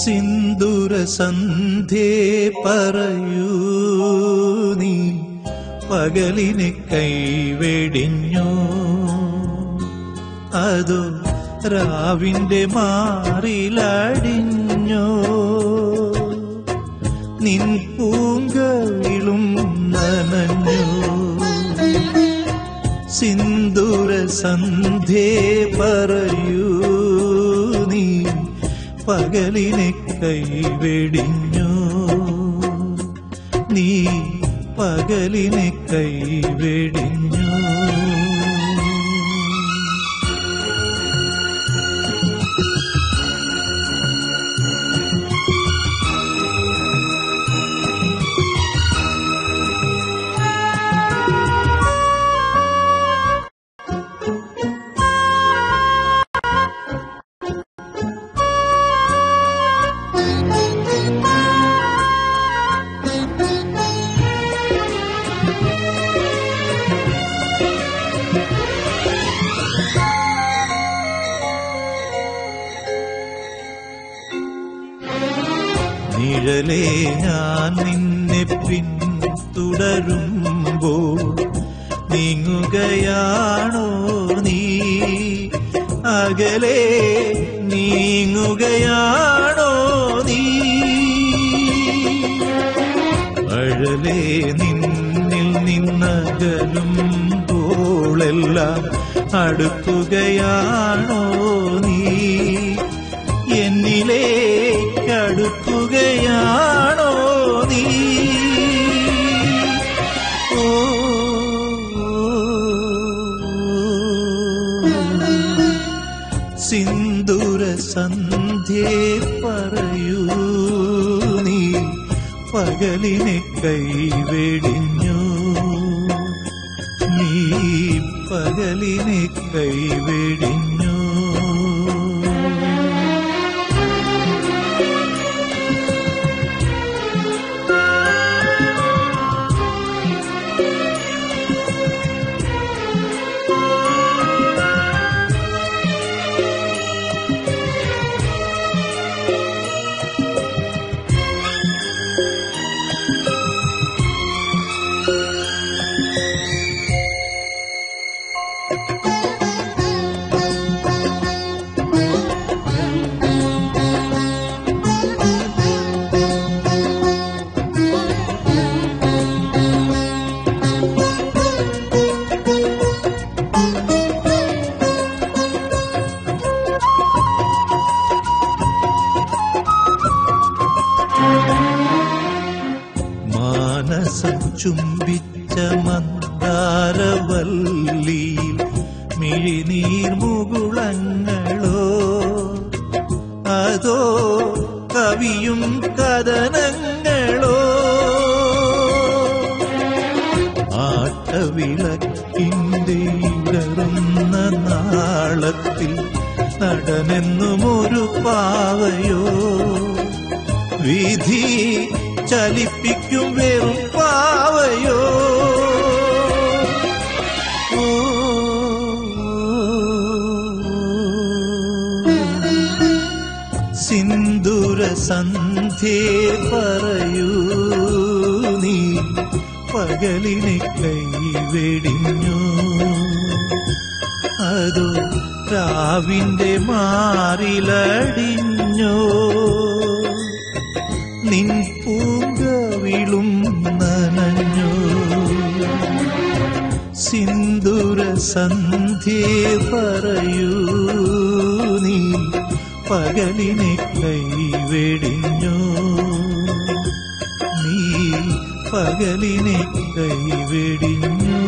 സിന്ദൂര സന്ധ്യേ പറയൂ നീ പകലിനെ കൈവെടിഞ്ഞോ അതോ രാവിന്റെ മാറിലടിഞ്ഞോ? നിൻ പൂങ്കവിളും നനഞ്ഞോ? സിന്ദൂര സന്ധ്യേ പറയൂ പകലിനെ കൈവെടിഞ്ഞു. നീ പകലിനെ കൈവെടിഞ്ഞോ. നിഴലേ ഞാൻ നിന്നെ പിന്തുടരുമ്പോൾ നീങ്ങുകയാണോ നീ? അകലെ നീങ്ങുകയാണോ നീ? അഴലേ നിന്നിൽ നിന്നകലുമ്പോളെല്ലാം അടുക്കുകയാണോ നീ? എന്നിലേക്കടുക്കുകയാണോ നീ? സിന്ദൂര സന്ധ്യേ പറയൂ നീ പകലിനെ കൈവെടിഞ്ഞു. നീ പകലിനെ കൈവെടിഞ്ഞു. ചുംബിച്ച മന്ദാരവല്ലി മിഴിനീർ മുകുളങ്ങളോ? അതോ കവിയും കഥനങ്ങളോ? ആട്ടവിളക്കിന്റെ ഇടറുന്ന നാളത്തിൽ നടനെന്നും ഒരു പാവയോ? വിധി ചലിപ്പിക്കും വെറും പാവയോ? സിന്ദൂര സന്ധ്യേ പറയൂ നീ പകലിനെ കൈവെടിഞ്ഞു. അതോ രാവിന്റെ മാറിലടിഞ്ഞോ. നിൻ സന്ധ്യേ പറയൂ നീ പകലിനെ കൈവെടിഞ്ഞോ. നീ പകലിനെ കൈവെടിഞ്ഞോ.